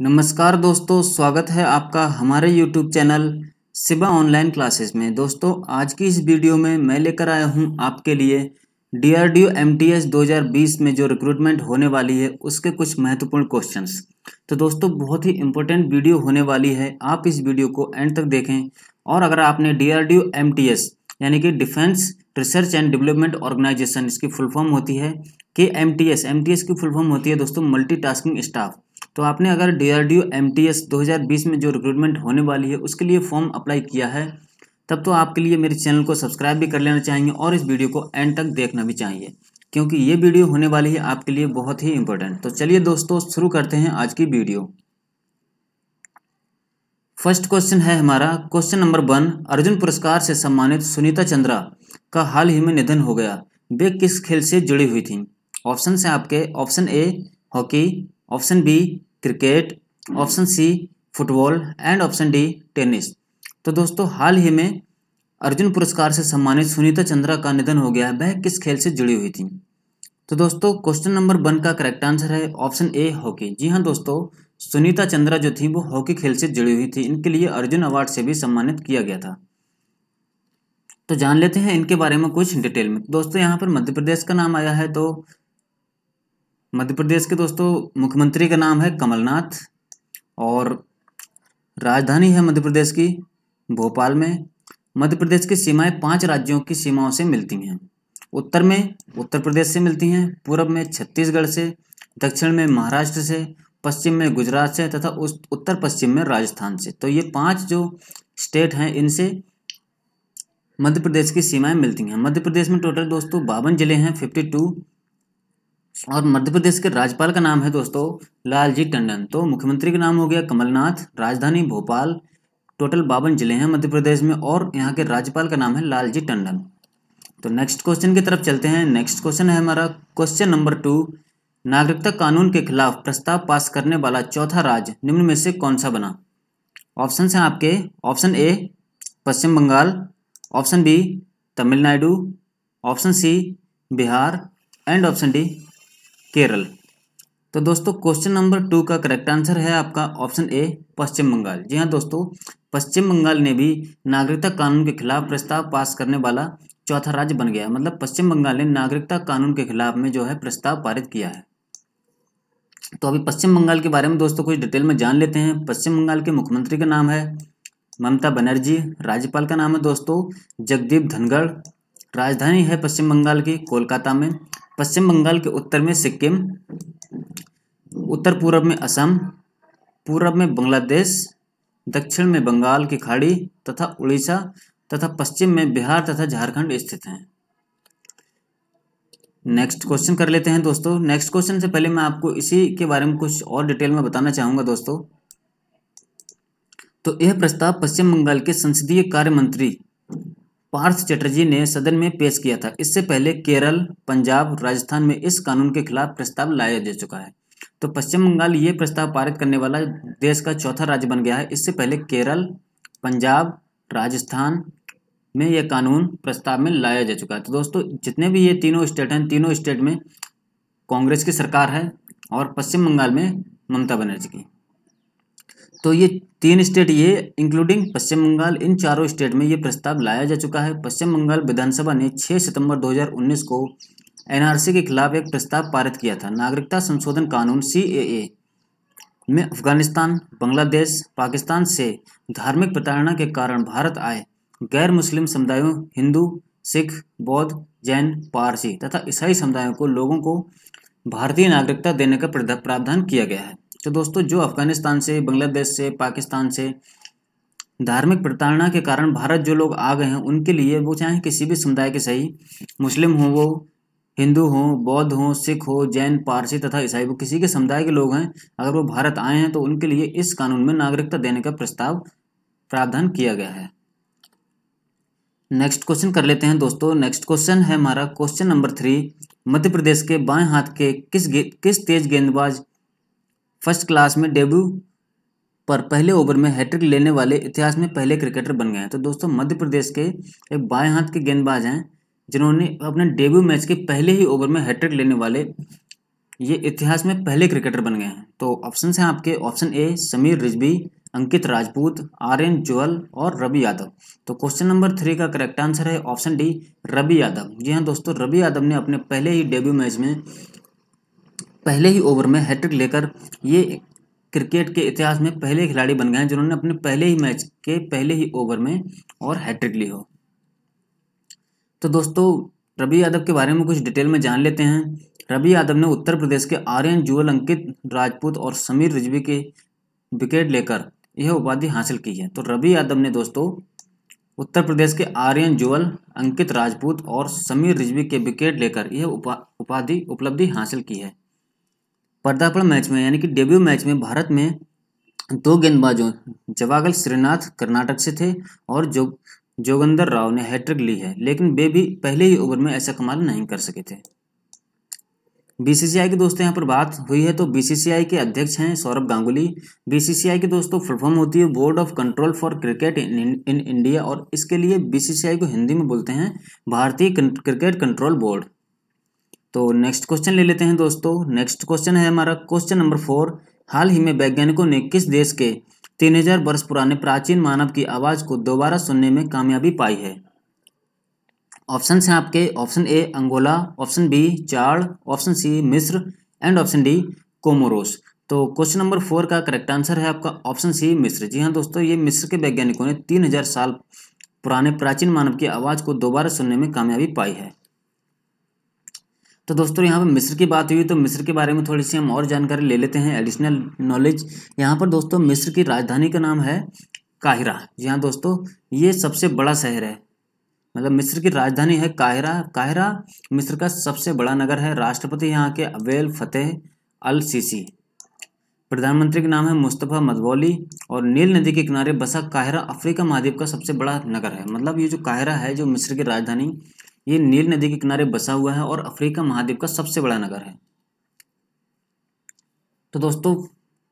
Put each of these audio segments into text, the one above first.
नमस्कार दोस्तों, स्वागत है आपका हमारे YouTube channel Siba online classes में। दोस्तों, आज की इस वीडियो में मैं लेकर आया हूँ आपके लिए DRDO MTS 2020 में जो रिक्रूटमेंट होने वाली है, उसके कुछ महत्वपूर्ण क्वेश्चंस तो दोस्तों, बहुत ही इंपॉर्टेंट वीडियो होने वाली है। आप इस वीडियो को एंड तक देखें और अगर आपने डी आर यानी कि defence research and development organisation इसकी फुल फॉर्म होती है, कि टी एस की फुल फॉर्म होती है, दोस्तों मल्टीटास्किंग स्टाफ तो आपने अगर D R D O M T S दो हज़ार बीस में जो रिक्रूटमेंट होने वाली है, उसके लिए फॉर्म अप्लाई किया है, तब तो आपके लिए मेरे चैनल को सब्सक्राइब भी कर लेना चाहिए और इस वीडियो को एंड तक देखना भी चाहिए क्योंकि ये वीडियो होने वाली है आपके लिए बहुत ही इंपॉर्टेंट तो चलिए दोस्तों, शुरू करते हैं आज की वीडियो फ़र्स्ट क्वेश्चन है हमारा क्वेश्चन नंबर वन अर्जुन पुरस्कार से सम्मानित सुनीता चंद्रा का हाल ही में निधन हो गया। वे किस खेल से जुड़ी हुई थी? ऑप्शन है आपके, option A, hockey, option B cricket, option C football and option D tennis. तो दोस्तों, हाल ही में अर्जुन पुरस्कार से सम्मानित सुनीता चंद्रा का निधन हो गया। वह किस खेल से जुड़ी हुई थी? तो दोस्तों क्वेश्चन नंबर वन का करेक्ट आंसर है ऑप्शन ए, हॉकी। जी हाँ दोस्तों, सुनीता चंद्रा जो थी, वो हॉकी खेल से जुड़ी हुई थी। इनके लिए अर्जुन अवार्ड से भी सम्मानित किया गया था। तो जान लेते हैं इनके बारे में कुछ डिटेल में। दोस्तों, यहाँ पर मध्य प्रदेश का नाम आया है तो मध्य प्रदेश के दोस्तों मुख्यमंत्री का नाम है कमलनाथ और राजधानी है मध्य प्रदेश की भोपाल में मध्य प्रदेश की सीमाएँ पाँच राज्यों की सीमाओं से मिलती हैं उत्तर में उत्तर प्रदेश से मिलती हैं पूर्व में छत्तीसगढ़ से दक्षिण में महाराष्ट्र से पश्चिम में गुजरात से तथा उस उत्तर पश्चिम में राजस्थान से तो ये पाँच जो स्टेट हैं इनसे मध्य प्रदेश की सीमाएँ मिलती हैं मध्य प्रदेश में टोटल दोस्तों बावन ज़िले हैं फिफ्टी टू और मध्य प्रदेश के राज्यपाल का नाम है दोस्तों लालजी टंडन। तो मुख्यमंत्री का नाम हो गया कमलनाथ, राजधानी भोपाल, टोटल बावन ज़िले हैं मध्य प्रदेश में और यहाँ के राज्यपाल का नाम है लालजी टंडन। तो नेक्स्ट क्वेश्चन की तरफ़ चलते हैं। नेक्स्ट क्वेश्चन है हमारा, क्वेश्चन नंबर टू, नागरिकता कानून के खिलाफ प्रस्ताव पास करने वाला चौथा राज्य निम्न में से कौन सा बना? ऑप्शन हैं आपके, option A, Paschim Bangal, option B, Tamil Nadu, option C, Bihar, and option D Kerala. तो दोस्तों क्वेश्चन नंबर टू का करेक्ट आंसर है आपका ऑप्शन ए पश्चिम बंगाल। जी हाँ दोस्तों, पश्चिम बंगाल ने भी नागरिकता कानून के खिलाफ प्रस्ताव पास करने वाला चौथा राज्य बन गया मतलब पश्चिम बंगाल ने नागरिकता कानून के खिलाफ में जो है प्रस्ताव पारित किया है। तो अभी पश्चिम बंगाल के बारे में दोस्तों कुछ डिटेल में जान लेते हैं। पश्चिम बंगाल के मुख्यमंत्री का नाम है ममता बनर्जी, राज्यपाल का नाम है दोस्तों जगदीप धनगढ़ राजधानी है पश्चिम बंगाल की कोलकाता में। पश्चिम बंगाल के उत्तर में सिक्किम, उत्तर पूर्व में असम पूर्व में बांग्लादेश, दक्षिण में बंगाल की खाड़ी तथा उड़ीसा तथा पश्चिम में बिहार तथा झारखंड स्थित हैं। नेक्स्ट क्वेश्चन कर लेते हैं दोस्तों। नेक्स्ट क्वेश्चन से पहले मैं आपको इसी के बारे में कुछ और डिटेल में बताना चाहूँगा दोस्तों। तो यह प्रस्ताव पश्चिम बंगाल के संसदीय कार्य मंत्री पार्थ चटर्जी ने सदन में पेश किया था। इससे पहले केरल, पंजाब, राजस्थान में इस कानून के खिलाफ प्रस्ताव लाया जा चुका है। तो पश्चिम बंगाल ये प्रस्ताव पारित करने वाला देश का चौथा राज्य बन गया है। इससे पहले केरल, पंजाब, राजस्थान में यह कानून प्रस्ताव में लाया जा चुका है। तो दोस्तों, जितने भी ये तीनों स्टेट हैं, तीनों स्टेट में कांग्रेस की सरकार है और पश्चिम बंगाल में ममता बनर्जी की। तो ये तीन स्टेट, ये इंक्लूडिंग पश्चिम बंगाल, इन चारों स्टेट में ये प्रस्ताव लाया जा चुका है। पश्चिम बंगाल विधानसभा ने 6 सितंबर 2019 को एनआरसी के खिलाफ एक प्रस्ताव पारित किया था। नागरिकता संशोधन कानून सीएए में अफ़गानिस्तान, बांग्लादेश, पाकिस्तान से धार्मिक प्रताड़ना के कारण भारत आए। गैर मुस्लिम समुदायों, हिंदू, सिख, बौद्ध, जैन, पारसी तथा ईसाई समुदायों को लोगों को भारतीय नागरिकता देने का प्रावधान किया गया है। तो दोस्तों, जो अफ़गानिस्तान से, बांग्लादेश से, पाकिस्तान से धार्मिक प्रताड़ना के कारण भारत जो लोग आ गए हैं, उनके लिए वो चाहे किसी भी समुदाय के सही, मुस्लिम हो वो, हिंदू हो, बौद्ध हो, सिख हो, जैन, पारसी तथा ईसाई, वो किसी के समुदाय के लोग हैं। अगर वो भारत आए हैं तो उनके लिए इस कानून में नागरिकता देने का प्रस्ताव प्रावधान किया गया है। नेक्स्ट क्वेश्चन कर लेते हैं दोस्तों। नेक्स्ट क्वेश्चन है हमारा। Question number three, Madhya Pradesh के बाएँ हाथ के किस किस तेज गेंदबाज फ़र्स्ट क्लास में डेब्यू पर पहले ओवर में हैट्रिक लेने वाले इतिहास में पहले क्रिकेटर बन गए हैं। तो दोस्तों, मध्य प्रदेश के एक बाएँ हाथ के गेंदबाज हैं, जिन्होंने अपने डेब्यू मैच के पहले ही ओवर में हैट्रिक लेने वाले ये इतिहास में पहले क्रिकेटर बन गए हैं। तो ऑप्शन हैं आपके, option A, Sameer Rizvi, Ankit Rajput, R N Joel और रवि यादव। तो क्वेश्चन नंबर थ्री का करेक्ट आंसर है ऑप्शन डी, रवि यादव। जी हाँ दोस्तों, रवि यादव ने अपने पहले ही डेब्यू मैच में पहले ही ओवर में हैट्रिक लेकर ये क्रिकेट के इतिहास में पहले खिलाड़ी बन गए हैं, जिन्होंने अपने पहले ही मैच के पहले ही ओवर में और हैट्रिक ली हो। तो दोस्तों, रवि यादव के बारे में कुछ डिटेल में जान लेते हैं। रवि यादव ने उत्तर प्रदेश के आर्यन, जुअल, अंकित, राजपूत और समीर रिजवी के विकेट लेकर यह उपाधि हासिल की है। तो रवि यादव ने दोस्तों, उत्तर प्रदेश के आर्यन, जुअल, अंकित, राजपूत और समीर रिजवी के विकेट लेकर यह उपाधि, उपलब्धि हासिल की है। पदार्पण मैच में, यानी कि डेब्यू मैच में भारत में दो गेंदबाजों, जवागल श्रीनाथ कर्नाटक से थे और जो, जोगंदर राव ने हैट्रिक ली है। लेकिन वे भी पहले ही ओवर में ऐसा कमाल नहीं कर सके थे। बीसीसीआई के दोस्तों, यहाँ पर बात हुई है तो बीसीसीआई के अध्यक्ष हैं सौरभ गांगुली। बीसीसीआई के दोस्तों, फुल फॉर्म होती है board of control for cricket in in India और इसके लिए बीसीसीआई को हिंदी में बोलते हैं भारतीय क्रिकेट कंट्रोल बोर्ड। तो नेक्स्ट क्वेश्चन ले लेते हैं दोस्तों। नेक्स्ट क्वेश्चन है हमारा क्वेश्चन नंबर फोर हाल ही में वैज्ञानिकों ने किस देश के तीन हज़ार वर्ष पुराने प्राचीन मानव की आवाज़ को दोबारा सुनने में कामयाबी पाई है? ऑप्शन हैं आपके। Option A Angola option B Chad option C मिस्र एंड ऑप्शन डी कोमोरोस तो क्वेश्चन नंबर फोर का करेक्ट आंसर है आपका ऑप्शन सी मिस्र जी हाँ दोस्तों, ये मिस्र के वैज्ञानिकों ने तीन हज़ार साल पुराने प्राचीन मानव की आवाज़ को दोबारा सुनने में कामयाबी पाई है। तो दोस्तों, यहाँ पर मिस्र की बात हुई तो मिस्र के बारे में थोड़ी सी हम और जानकारी ले लेते हैं एडिशनल नॉलेज यहाँ पर दोस्तों, मिस्र की राजधानी का नाम है काहिरा। जी हाँ दोस्तों, ये सबसे बड़ा शहर है। मतलब मिस्र की राजधानी है काहिरा। काहिरा मिस्र का सबसे बड़ा नगर है। राष्ट्रपति यहाँ के अवेल फतेह अल सीसी प्रधानमंत्री का नाम है मुस्तफ़ा मदबौली और नील नदी के किनारे बसा काहिरा अफ्रीका महाद्वीप का सबसे बड़ा नगर है। मतलब ये जो काहिरा है, जो मिस्र की राजधानी ये नील नदी के किनारे बसा हुआ है और अफ्रीका महाद्वीप का सबसे बड़ा नगर है। तो दोस्तों,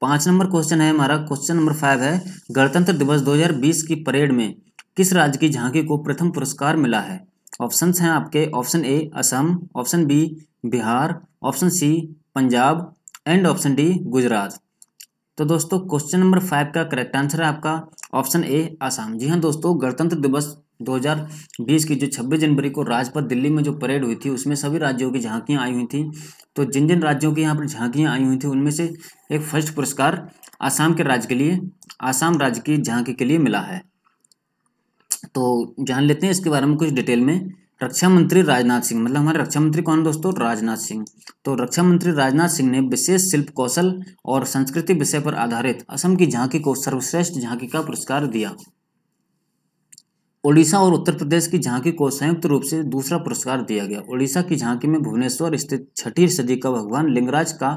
पाँच नंबर क्वेश्चन है हमारा। क्वेश्चन नंबर फाइव है, गणतंत्र दिवस 2020 की परेड में किस राज्य की झांकी को प्रथम पुरस्कार मिला है? ऑप्शन हैं आपके, option A Assam, option B Bihar, option C Punjab, and option D Gujarat. तो दोस्तों, क्वेश्चन नंबर फाइव का करेक्ट आंसर है आपका ऑप्शन ए आसाम जी हाँ दोस्तों, गणतंत्र दिवस 2020 की जो 26 जनवरी को राजपथ दिल्ली में जो परेड हुई थी, उसमें सभी राज्यों की झांकियाँ आई हुई थी। तो जिन जिन राज्यों की यहाँ पर झांकियाँ आई हुई थी, उनमें से एक फ़र्स्ट पुरस्कार आसाम के राज्य के लिए, आसाम राज्य की झांकी के लिए मिला है। तो जान लेते हैं इसके बारे में कुछ डिटेल में। रक्षा मंत्री राजनाथ सिंह मतलब हमारे रक्षा मंत्री कौन दोस्तों? राजनाथ सिंह। तो रक्षा मंत्री राजनाथ सिंह ने विशेष शिल्प कौशल और संस्कृति विषय पर आधारित असम की झांकी को सर्वश्रेष्ठ झांकी का पुरस्कार दिया। ओडिशा और उत्तर प्रदेश की झांकी को संयुक्त रूप से दूसरा पुरस्कार दिया गया। ओडिशा की झांकी में भुवनेश्वर स्थित छठी सदी का भगवान लिंगराज का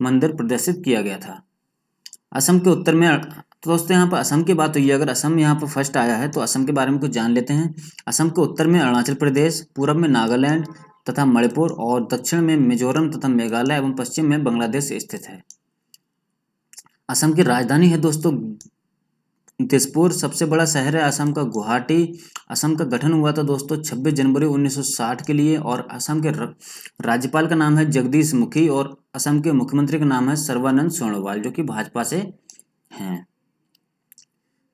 मंदिर प्रदर्शित किया गया था। असम के उत्तर में तो दोस्तों यहाँ पर असम की बात हुई। अगर असम यहाँ पर फ़र्स्ट आया है तो असम के बारे में कुछ जान लेते हैं। असम के उत्तर में अरुणाचल प्रदेश पूर्व में नागालैंड तथा मणिपुर और दक्षिण में मिजोरम तथा मेघालय एवं पश्चिम में बांग्लादेश स्थित है। असम की राजधानी है दोस्तों दिसपुर सबसे बड़ा शहर है, असम का गुवाहाटी। असम का गठन हुआ था दोस्तों 26 जनवरी 1960 के लिए और असम के राज्यपाल का नाम है जगदीश मुखी और असम के मुख्यमंत्री का नाम है सर्वानंद सोनोवाल, जो कि भाजपा से हैं।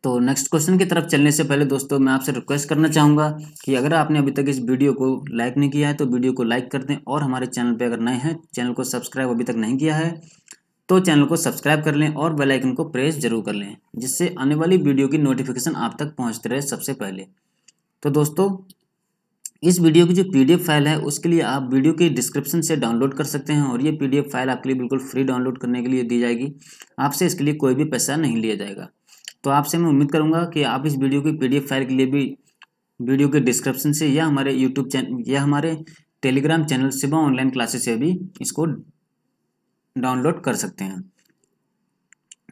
तो नेक्स्ट क्वेश्चन की तरफ़ चलने से पहले दोस्तों मैं आपसे रिक्वेस्ट करना चाहूँगा कि अगर आपने अभी तक इस वीडियो को लाइक नहीं किया है तो वीडियो को लाइक कर दें और हमारे चैनल पर अगर नए हैं चैनल को सब्सक्राइब अभी तक नहीं किया है तो चैनल को सब्सक्राइब कर लें और बेल आइकन को प्रेस ज़रूर कर लें, जिससे आने वाली वीडियो की नोटिफिकेशन आप तक पहुँचते रहे सबसे पहले। तो दोस्तों, इस वीडियो की जो पीडीएफ फ़ाइल है, उसके लिए आप वीडियो के डिस्क्रिप्शन से डाउनलोड कर सकते हैं और ये पीडीएफ फ़ाइल आपके लिए बिल्कुल फ्री डाउनलोड करने के लिए दी जाएगी। आपसे इसके लिए कोई भी पैसा नहीं लिया जाएगा। तो आपसे मैं उम्मीद करूँगा कि आप इस वीडियो की पीडीएफ फ़ाइल के लिए भी वीडियो के डिस्क्रिप्शन से या हमारे यूट्यूब चैनल या हमारे Telegram channel Shiva online classes से भी इसको डाउनलोड कर सकते हैं।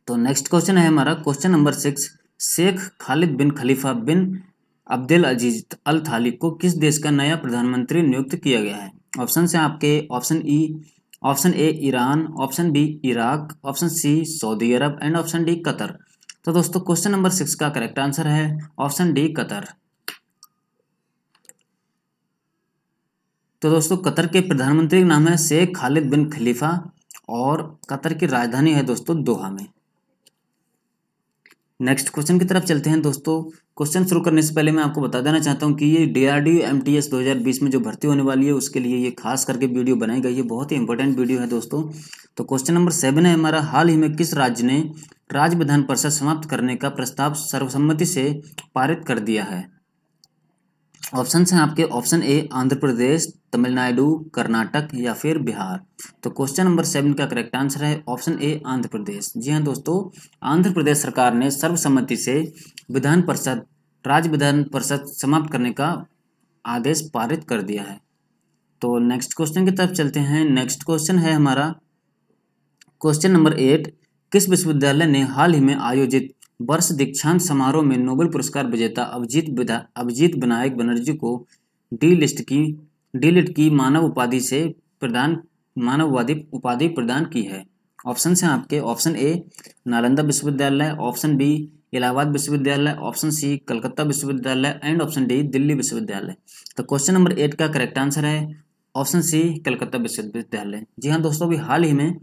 तो नेक्स्ट क्वेश्चन है हमारा। Question number six Sheikh Khalid bin Khalifa bin Abdul Aziz Al Thani को किस देश का नया प्रधानमंत्री नियुक्त किया गया है? ऑप्शन है आपके option E option A Iran option B Iraq option C Saudi Arabia and option D Qatar. तो दोस्तों क्वेश्चन नंबर सिक्स का करेक्ट आंसर है ऑप्शन डी कतर। तो दोस्तों, कतर के प्रधानमंत्री का नाम है शेख खालिद बिन खलीफा। और कतर की राजधानी है दोस्तों दोहा में। नेक्स्ट क्वेश्चन की तरफ़ चलते हैं दोस्तों। क्वेश्चन शुरू करने से पहले मैं आपको बता देना चाहता हूँ कि ये D R D M T S दो हज़ार बीस में जो भर्ती होने वाली है, उसके लिए ये खास करके वीडियो बनाई गई है। बहुत ही इंपॉर्टेंट वीडियो है दोस्तों। तो क्वेश्चन नंबर सेवन है हमारा, हाल ही में किस राज्य ने राज्य विधान परिषद समाप्त करने का प्रस्ताव सर्वसम्मति से पारित कर दिया है? ऑप्शन हैं आपके ऑप्शन ए, आंध्र प्रदेश, तमिलनाडु, कर्नाटक या फिर बिहार। तो क्वेश्चन नंबर सेवन का करेक्ट आंसर है ऑप्शन ए, आंध्र प्रदेश। जी हाँ दोस्तों, आंध्र प्रदेश सरकार ने सर्वसम्मति से विधान परिषद, राज्य विधान परिषद समाप्त करने का आदेश पारित कर दिया है। तो नेक्स्ट क्वेश्चन की तरफ़ चलते हैं। नेक्स्ट क्वेश्चन है हमारा। क्वेश्चन नंबर एट, किस विश्वविद्यालय ने हाल ही में आयोजित वर्ष दीक्षांत समारोह में नोबेल पुरस्कार विजेता अभिजीत अभिजीत विनायक बनर्जी को डी लिस्ट की डी लिट की मानव उपाधि से प्रदान मानववादी उपाधि प्रदान की है। ऑप्शन हैं आपके, ऑप्शन ए, नालंदा विश्वविद्यालय, ऑप्शन बी, इलाहाबाद विश्वविद्यालय, ऑप्शन सी, कलकत्ता विश्वविद्यालय, एंड ऑप्शन डी, दिल्ली विश्वविद्यालय। तो क्वेश्चन नंबर एट का करेक्ट आंसर है, ऑप्शन सी, कलकत्ता विश्वविद्यालय। जी हाँ दोस्तों, अभी हाल ही में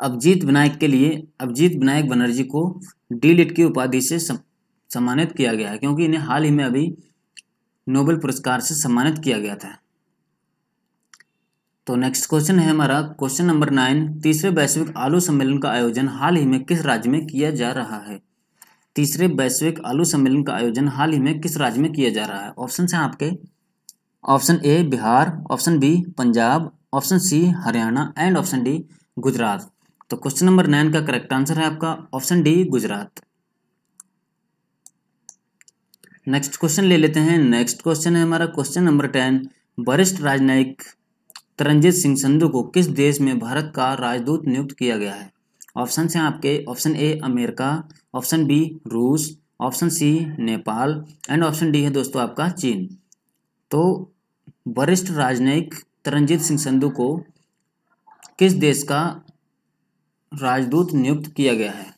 अभिजीत विनायक के लिए, अभिजीत विनायक बनर्जी को डी लिट की उपाधि से सम्मानित किया गया है, क्योंकि इन्हें हाल ही में अभी नोबेल पुरस्कार से सम्मानित किया गया था। तो नेक्स्ट क्वेश्चन है हमारा क्वेश्चन नंबर नाइन तीसरे वैश्विक आलू सम्मेलन का आयोजन हाल ही में किस राज्य में किया जा रहा है? तीसरे वैश्विक आलू सम्मेलन का आयोजन हाल ही में किस राज्य में किया जा रहा है? ऑप्शन है आपके option A Bihar option B Punjab option C Haryana and option D Gujarat. तो क्वेश्चन नंबर नाइन का करेक्ट आंसर है आपका option D Gujarat. Next question ले लेते हैं। नेक्स्ट क्वेश्चन है हमारा क्वेश्चन नंबर टेन वरिष्ठ राजनयिक तरनजीत सिंह संधु को किस देश में भारत का राजदूत नियुक्त किया गया है? ऑप्शन हैं आपके option A America option B रूस option C Nepal and option D है दोस्तों आपका चीन। तो वरिष्ठ राजनयिक तरनजीत सिंह संधु को किस देश का राजदूत नियुक्त किया गया है।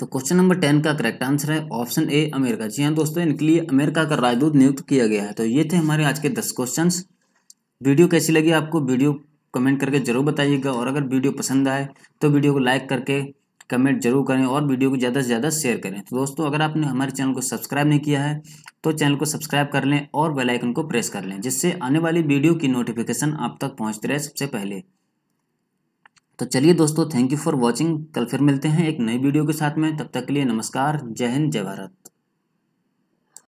तो क्वेश्चन नंबर टेन का करेक्ट आंसर है ऑप्शन ए अमेरिका। जी हाँ दोस्तों, इनके लिए अमेरिका का राजदूत नियुक्त किया गया है। तो ये थे हमारे आज के दस क्वेश्चन वीडियो कैसी लगी आपको, वीडियो कमेंट करके ज़रूर बताइएगा। और अगर वीडियो पसंद आए तो वीडियो को लाइक करके कमेंट ज़रूर करें और वीडियो को ज़्यादा से ज़्यादा शेयर करें। तो दोस्तों, अगर आपने हमारे चैनल को सब्सक्राइब नहीं किया है तो चैनल को सब्सक्राइब कर लें और बेल आइकन को प्रेस कर लें, जिससे आने वाली वीडियो की नोटिफिकेशन आप तक पहुँचती रहे सबसे पहले। तो चलिए दोस्तों थैंक यू फॉर वॉचिंग कल फिर मिलते हैं एक नई वीडियो के साथ में। तब तक के लिए नमस्कार। जय हिंद, जय भारत।